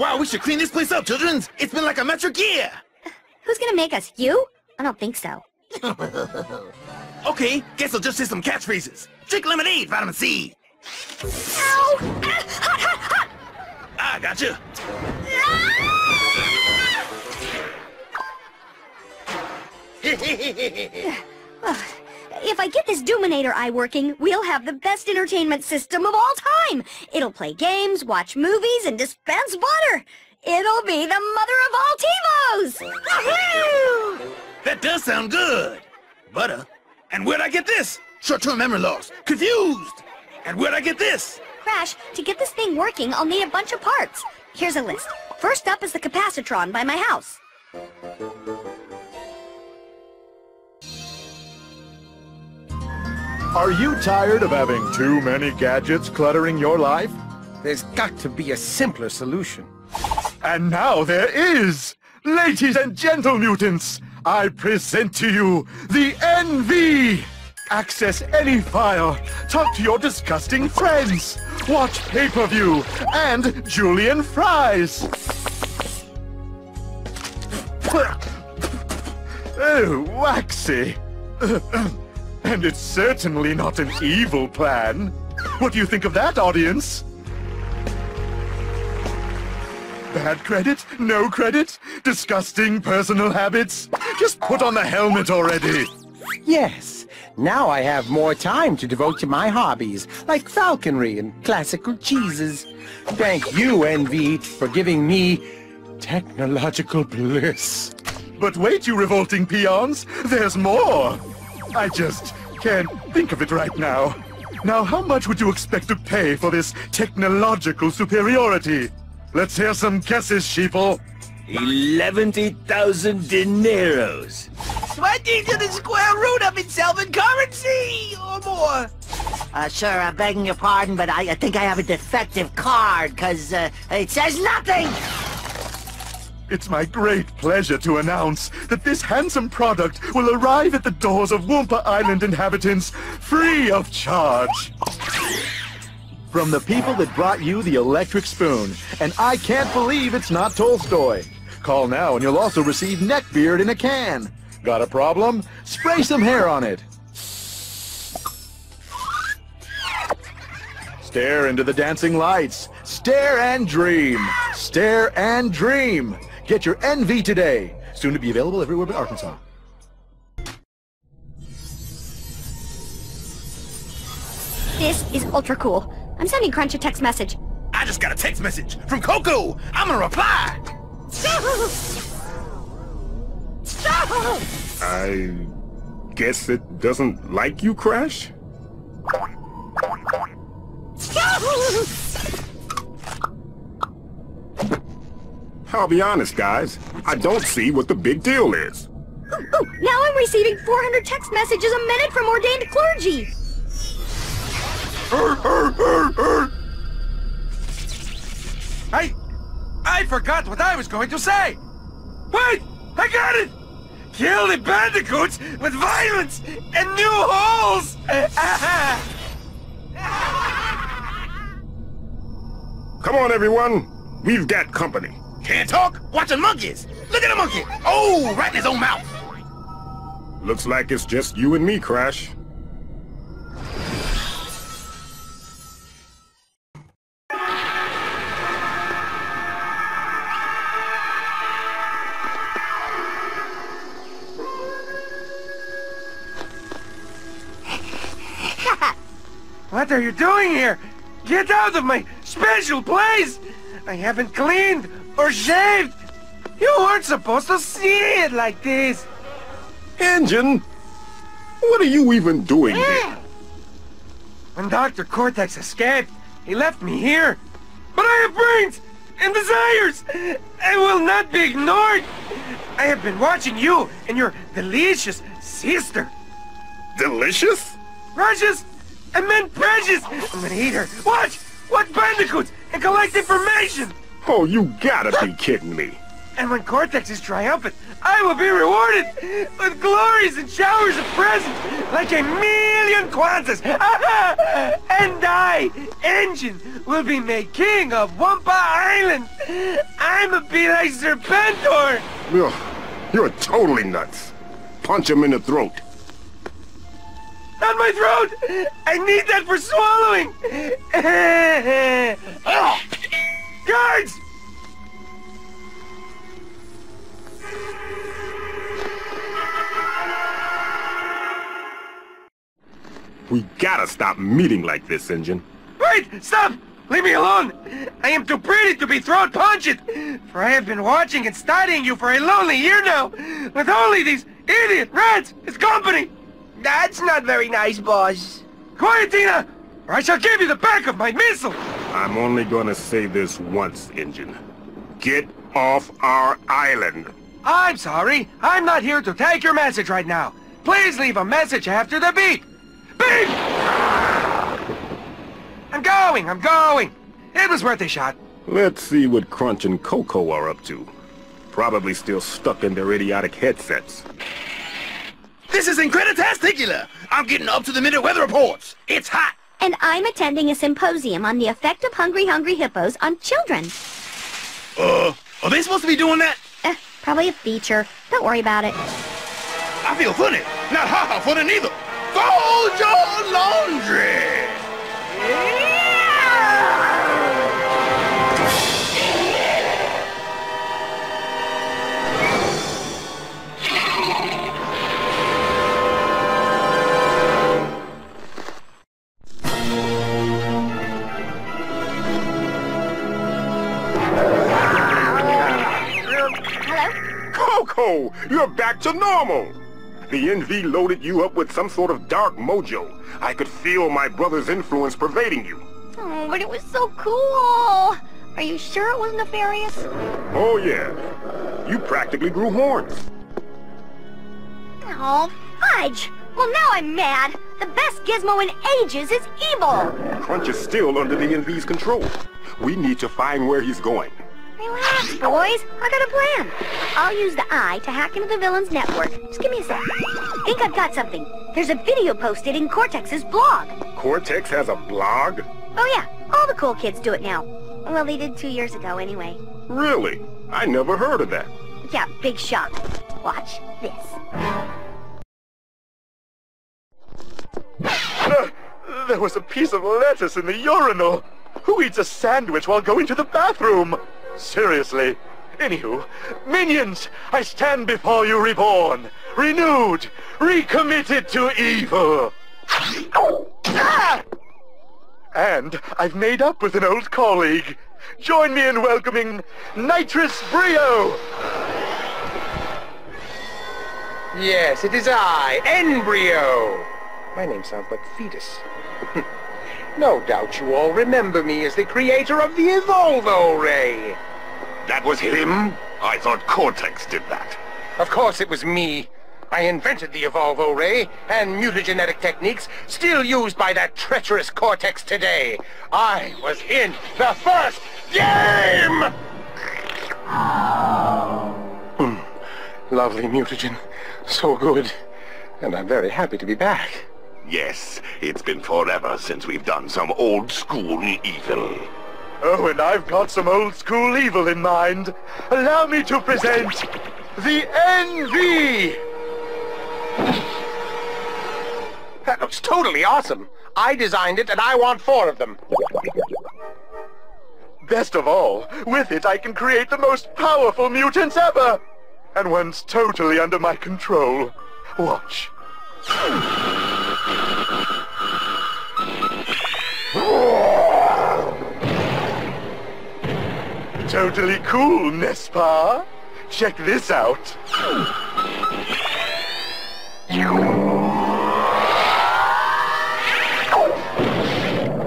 Wow, we should clean this place up, children. It's been like a metric year. Who's gonna make us? You? I don't think so. Okay, guess I'll just say some catchphrases. Drink lemonade, vitamin C. Ow! Ah, hot, hot, hot! Ah, gotcha. If I get this Doominator eye working, we'll have the best entertainment system of all time. It'll play games, watch movies, and dispense butter. It'll be the mother of all TiVos! Woohoo! That does sound good. Butter. And where'd I get this? Short-term memory loss. Confused. And where'd I get this? Crash, to get this thing working, I'll need a bunch of parts. Here's a list. First up is the capacitron by my house. Are you tired of having too many gadgets cluttering your life? There's got to be a simpler solution. And now there is! Ladies and gentle mutants, I present to you the NV! Access any file, talk to your disgusting friends, watch pay-per-view, and julienne fries! Oh, waxy. And it's certainly not an evil plan. What do you think of that, audience? Bad credit? No credit? Disgusting personal habits? Just put on the helmet already! Yes, now I have more time to devote to my hobbies, like falconry and classical cheeses. Thank you, NV, for giving me technological bliss. But wait, you revolting peons! There's more! I just can't think of it right now. Now, how much would you expect to pay for this technological superiority? Let's hear some guesses, sheeple. 11,000 dineros. 20 to the square root of itself in currency, or more. Uh, sir, I'm begging your pardon, but I, I think I have a defective card, because uh, it says nothing! It's my great pleasure to announce that this handsome product will arrive at the doors of Wumpa Island inhabitants free of charge. From the people that brought you the electric spoon, and I can't believe it's not Tolstoy. Call now and you'll also receive neckbeard in a can. Got a problem? Spray some hair on it. Stare into the dancing lights. Stare and dream. Stare and dream. Get your NV today. Soon to be available everywhere but Arkansas. This is ultra cool. I'm sending Crunch a text message. I just got a text message from Coco. I'm gonna reply. I guess it doesn't like you, Crash? I'll be honest, guys. I don't see what the big deal is. Oh, now I'm receiving 400 text messages a minute from ordained clergy. I... I forgot what I was going to say! Wait! I got it! Kill the bandicoots with violence and new holes! Come on, everyone. We've got company. Can't talk? Watching monkeys. Look at a monkey. Oh, right in his own mouth. Looks like it's just you and me, Crash. what are you doing here? Get out of my special place! I haven't cleaned or shaved! You weren't supposed to see it like this! N. Gin! What are you even doing here? When Dr. Cortex escaped, he left me here. But I have brains and desires and will not be ignored. I have been watching you and your delicious sister. Delicious? Precious! I meant precious! I'm gonna eat her. Watch! Watch bandicoots and collect information! Oh, you gotta be kidding me. And when Cortex is triumphant, I will be rewarded with glories and showers of presents like a million Kwanzas. and I, N. Gin, will be made king of Wumpa Island. I'm a be like Serpentor. Ugh, you're totally nuts. Punch him in the throat. Not my throat! I need that for swallowing! Guards! We gotta stop meeting like this, N. Gin. Wait! Stop! Leave me alone! I am too pretty to be thrown punched! For I have been watching and studying you for a lonely year now, with only these idiot rats as company! That's not very nice, boss. Quiet, Tina! Or I shall give you the back of my missile! I'm only gonna say this once, N. Gin. Get off our island! I'm sorry. I'm not here to take your message right now. Please leave a message after the beep. Beep! I'm going, I'm going. It was worth a shot. Let's see what Crunch and Coco are up to. Probably still stuck in their idiotic headsets. This is increditasticular! I'm getting up to the minute weather reports. It's hot. And I'm attending a symposium on the effect of hungry, hungry hippos on children. Uh, are they supposed to be doing that? Eh, probably a feature. Don't worry about it. I feel funny. Not ha-ha funny neither. Fold your laundry! Coco, you're back to normal! The NV loaded you up with some sort of dark mojo. I could feel my brother's influence pervading you. Oh, but it was so cool. Are you sure it was nefarious? Oh yeah, you practically grew horns. Oh, fudge. Well, now I'm mad. The best gizmo in ages is evil. Crunch is still under the NV's control. We need to find where he's going. Relax, boys. I got a plan. I'll use the eye to hack into the villain's network. Just give me a sec. Think I've got something. There's a video posted in Cortex's blog. Cortex has a blog? Oh yeah, all the cool kids do it now. Well, they did two years ago anyway. Really? I never heard of that. Yeah, big shock. Watch this. Uh, there was a piece of lettuce in the urinal. Who eats a sandwich while going to the bathroom? Seriously. Anywho, minions, I stand before you reborn, renewed, recommitted to evil. Ah! And I've made up with an old colleague. Join me in welcoming Nitrus Brio. Yes, it is I, N. Brio. My name sounds like fetus. no doubt you all remember me as the creator of the Evolvo Ray. That was him? I thought Cortex did that. Of course it was me. I invented the Evolvo Ray and mutagenetic techniques still used by that treacherous Cortex today. I was in the first game! Hmm. Lovely mutagen. So good. And I'm very happy to be back. Yes, it's been forever since we've done some old school evil. Oh, and I've got some old school evil in mind. Allow me to present the NV! That looks totally awesome. I designed it and I want four of them. Best of all, with it I can create the most powerful mutants ever! And one's totally under my control. Watch. Totally cool, n'est-ce pas? Check this out.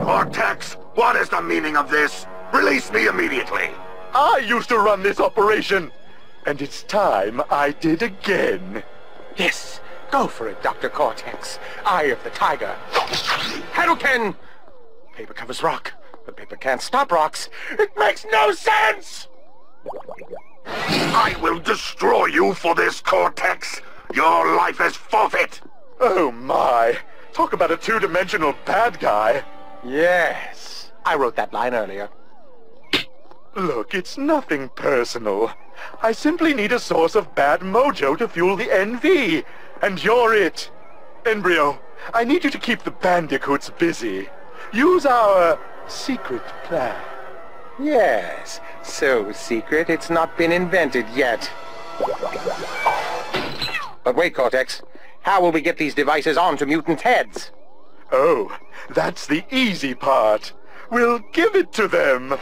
Cortex, what is the meaning of this? Release me immediately. I used to run this operation, and it's time I did again. Yes, go for it, Dr. Cortex. Eye of the Tiger. Hadouken! Paper covers rock, but paper can't stop rocks. It makes no sense! I will destroy you for this, Cortex. Your life is forfeit. Oh my. Talk about a two-dimensional bad guy. Yes. I wrote that line earlier. Look, it's nothing personal. I simply need a source of bad mojo to fuel the NV. And you're it. N. Brio, I need you to keep the bandicoots busy. Use our secret plan. Yes. So secret it's not been invented yet. But wait, Cortex. How will we get these devices onto mutant heads? Oh, that's the easy part. We'll give it to them.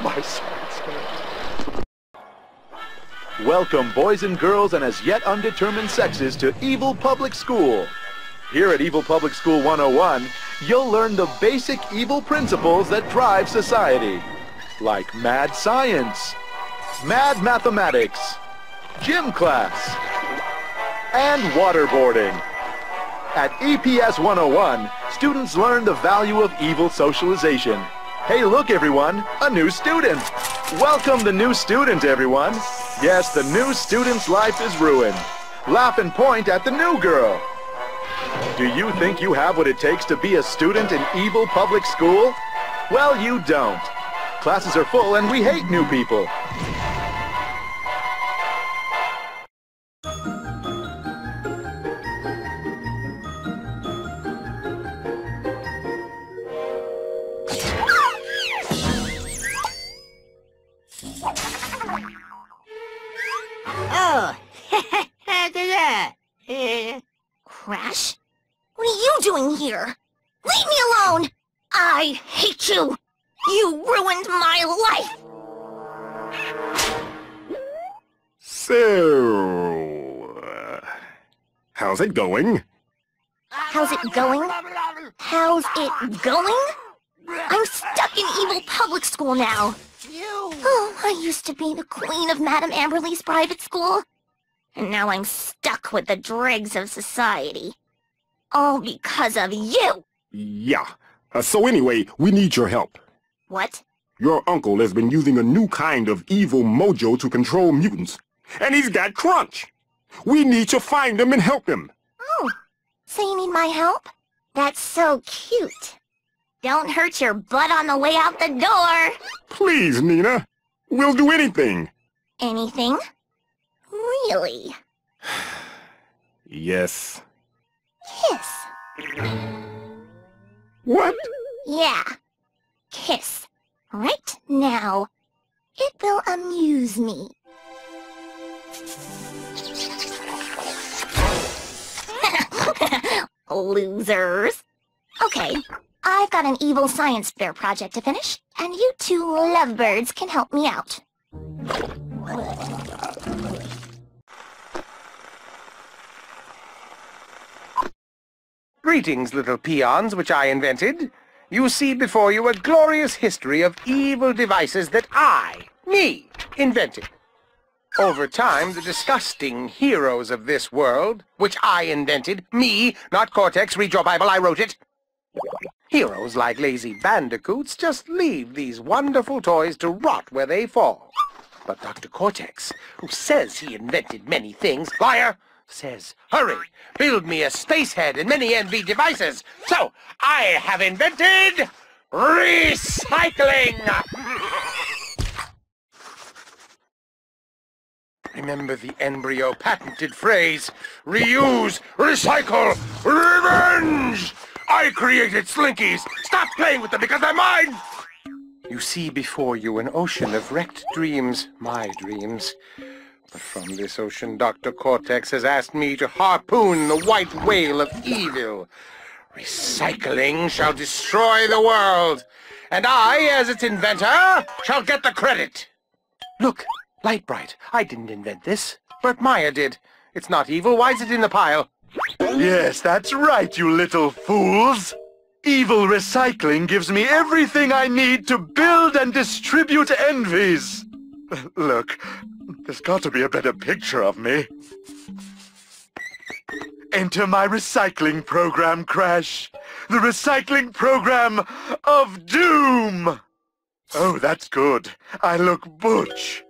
My sides hurt. Welcome, boys and girls and as yet undetermined sexes, to Evil Public School. Here at Evil Public School 101, you'll learn the basic evil principles that drive society, like mad science, mad mathematics, gym class, and waterboarding. At EPS 101, students learn the value of evil socialization. Hey, look, everyone, a new student. Welcome the new student, everyone. Yes, the new student's life is ruined. Laugh and point at the new girl. Do you think you have what it takes to be a student in evil public school? Well, you don't. Classes are full and we hate new people. It going? How's it going? How's it going? I'm stuck in evil public school now. Oh, I used to be the queen of Madame Amberly's private school. And now I'm stuck with the dregs of society. All because of you! Yeah. Uh, so anyway, we need your help. What? Your uncle has been using a new kind of evil mojo to control mutants. And he's got Crunch. We need to find him and help him. So you need my help? That's so cute. Don't hurt your butt on the way out the door. Please, Nina. We'll do anything. Anything? Really? Yes. Kiss. What? Yeah. Kiss. Right now. It will amuse me. Losers. Okay, I've got an evil science fair project to finish, and you two lovebirds can help me out. Greetings, little peons, which I invented. You see before you a glorious history of evil devices that I, me, invented. Over time, the disgusting heroes of this world, which I invented, me, not Cortex, read your Bible, I wrote it. Heroes like lazy bandicoots just leave these wonderful toys to rot where they fall. But Dr. Cortex, who says he invented many things, liar, says, hurry, build me a space head and many NV devices. So, I have invented recycling! Remember the N. Brio patented phrase, reuse, recycle, revenge! I created Slinkies! Stop playing with them because they're mine! You see before you an ocean of wrecked dreams, my dreams. But from this ocean, Dr. Cortex has asked me to harpoon the white whale of evil. Recycling shall destroy the world, and I, as its inventor, shall get the credit. Look, Lite-Brite, I didn't invent this. Burt Meyer did. It's not evil. Why is it in the pile? Yes, that's right, you little fools. Evil recycling gives me everything I need to build and distribute NVs. Look, there's got to be a better picture of me. Enter my recycling program, Crash. The recycling program of doom! Oh, that's good. I look butch.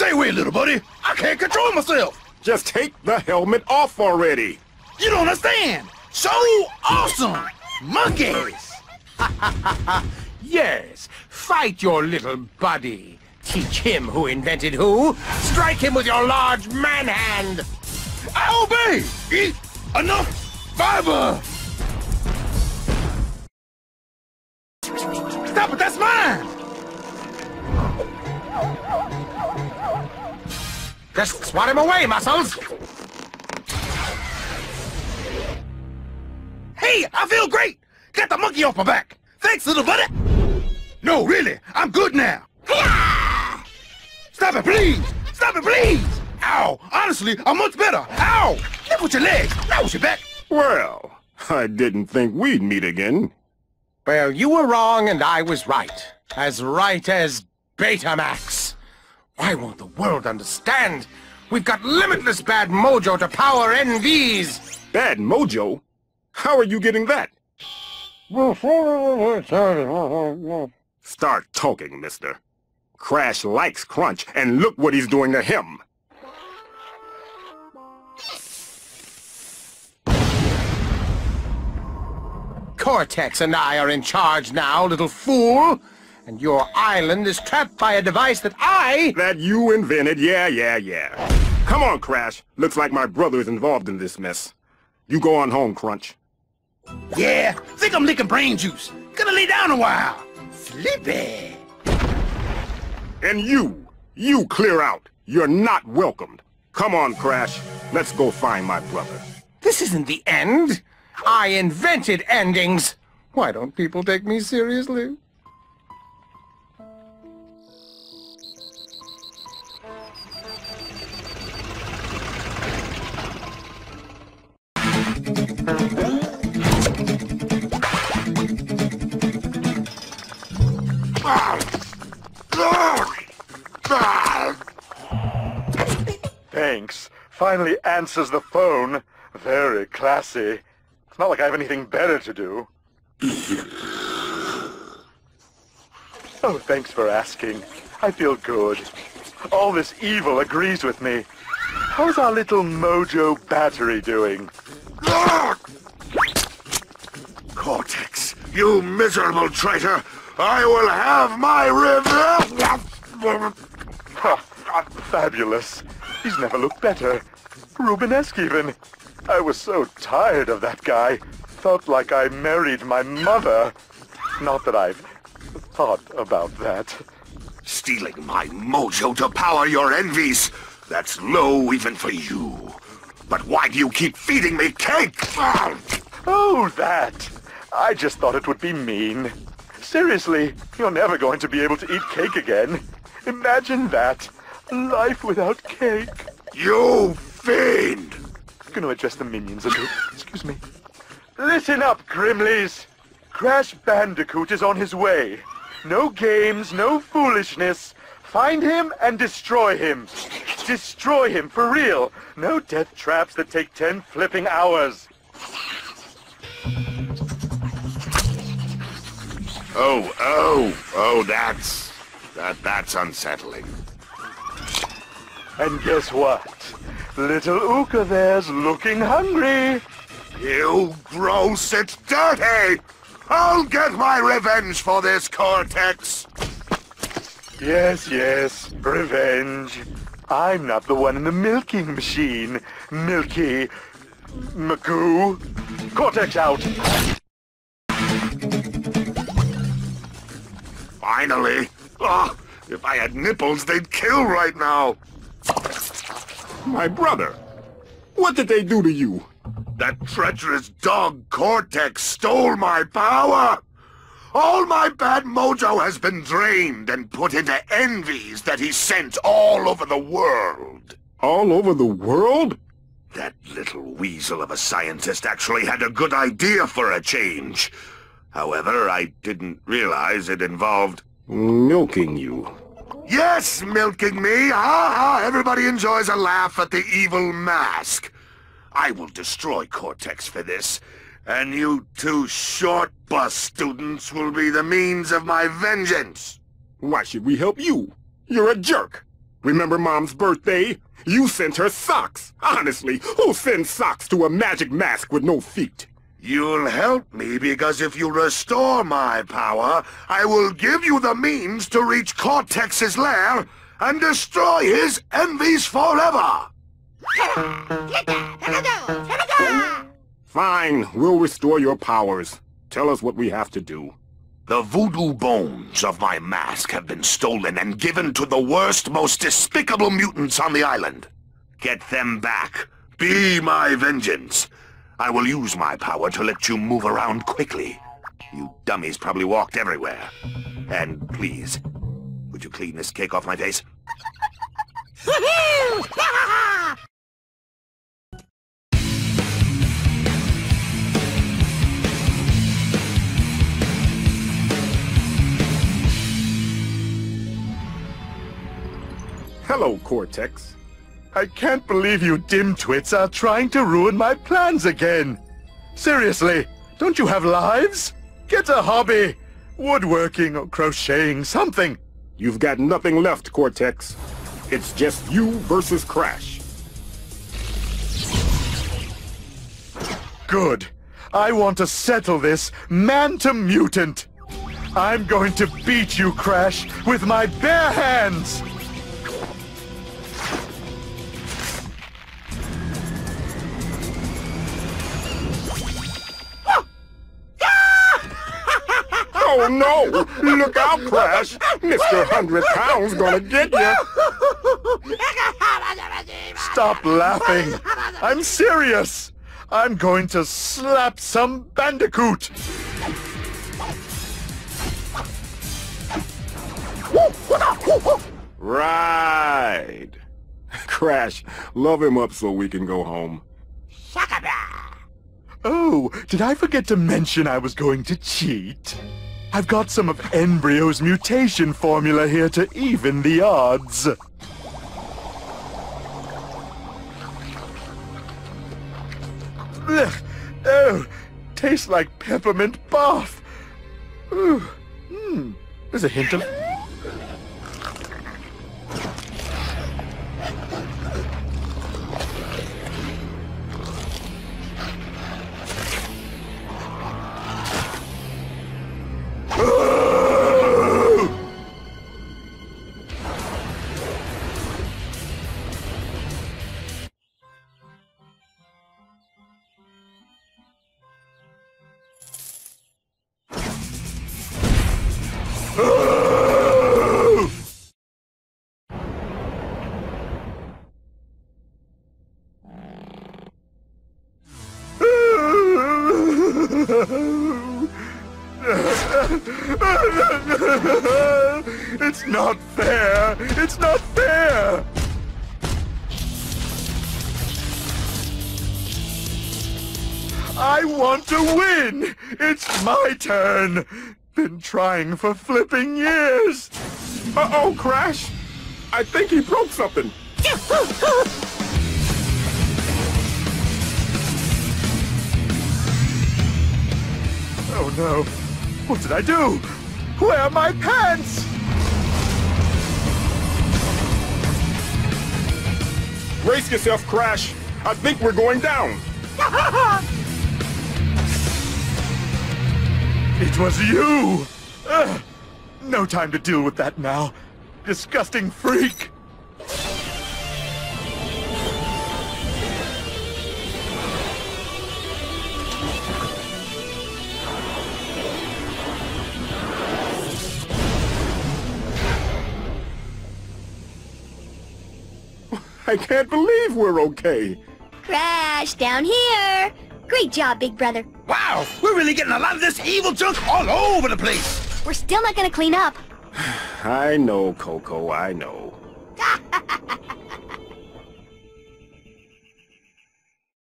Stay away, little buddy. I can't control myself. Just take the helmet off already. You don't understand. So awesome. Monkeys. Yes, fight your little buddy. Teach him who invented who. Strike him with your large man hand. I obey. Eat enough fiber. Just swat him away, Muscles. Hey, I feel great. Got the monkey off my back. Thanks, little buddy. No, really, I'm good now. Stop it, please. Stop it, please. Ow, honestly, I'm much better. Ow, lift with your legs, not with your back. Well, I didn't think we'd meet again. Well, you were wrong and I was right. As right as Betamax. Why won't the world understand? We've got limitless bad mojo to power NVs. Bad mojo? How are you getting that? Start talking, mister. Crash likes Crunch, and look what he's doing to him. Cortex and I are in charge now, little fool. And your island is trapped by a device that I... That you invented, yeah, yeah, yeah. Come on, Crash. Looks like my brother is involved in this mess. You go on home, Crunch. Yeah, think I'm licking brain juice. Gonna lay down a while. Sleepy. And you, you clear out. You're not welcomed. Come on, Crash. Let's go find my brother. This isn't the end. I invented endings. Why don't people take me seriously? Thanks. Finally answers the phone. Very classy. It's not like I have anything better to do. Oh, thanks for asking. I feel good. All this evil agrees with me. How's our little mojo battery doing? Cortex, you miserable traitor! I will have my revenge! Fabulous. He's never looked better. Rubenesque even. I was so tired of that guy. Felt like I married my mother. Not that I've thought about that. Stealing my mojo to power your NVs. That's low even for you. But why do you keep feeding me cake? Oh, that. I just thought it would be mean. Seriously, you're never going to be able to eat cake again. Imagine that. Life without cake. You fiend! I'm Gonna address the minions a bit. Excuse me. Listen up, Grimleys. Crash Bandicoot is on his way. No games, no foolishness. Find him and destroy him. Destroy him, for real. No death traps that take ten flipping hours. Oh, oh, oh, that's... that that's unsettling. And guess what? Little Uka there's looking hungry. You gross, it's dirty! I'll get my revenge for this Cortex! Yes, yes, revenge. I'm not the one in the milking machine. Milky... Magoo. Cortex out. Finally! Ah, if I had nipples, they'd kill right now! My brother. What did they do to you? That treacherous dog Cortex stole my power! All my bad mojo has been drained and put into NVs that he sent all over the world. All over the world? That little weasel of a scientist actually had a good idea for a change. However, I didn't realize it involved Milking you. Yes, milking me. Ha ha! Everybody enjoys a laugh at the evil mask. I will destroy Cortex for this, and you two short bus students will be the means of my vengeance. Why should we help you? You're a jerk. Remember Mom's birthday? You sent her socks. Honestly, who sends socks to a magic mask with no feet? You'll help me because if you restore my power, I will give you the means to reach Cortex's lair and destroy his NVs forever. Fine, we'll restore your powers. Tell us what we have to do. The voodoo bones of my mask have been stolen and given to the worst, most despicable mutants on the island. Get them back. Be my vengeance. I will use my power to let you move around quickly. You dummies probably walked everywhere. And please, would you clean this cake off my face? Hello, Cortex. I can't believe you dim-twits are trying to ruin my plans again. Seriously, don't you have lives? Get a hobby. Woodworking or crocheting, something. You've got nothing left, Cortex. It's just you versus Crash. Good. I want to settle this man to mutant. I'm going to beat you, Crash, with my bare hands! No! Look out, Crash! Mr. Hundred Pounds gonna get you! Stop laughing! I'm serious! I'm going to slap some bandicoot! Ride! Crash, love him up so we can go home. Oh, did I forget to mention I was going to cheat? I've got some of N. Brio's mutation formula here to even the odds. Oh, tastes like peppermint bath. Ooh, hmm, there's a hint of... It's not fair! It's not fair! I want to win! It's my turn! Been trying for flipping years! Uh-oh, Crash! I think he broke something! No! What did I do? Where are my pants? Brace yourself, Crash! I think we're going down! It was you! Ugh. No time to deal with that now. Disgusting freak! I can't believe we're okay! Crash, down here! Great job, big brother. Wow, we're really getting a lot of this evil junk all over the place. We're still not gonna clean up. I know, Coco, I know.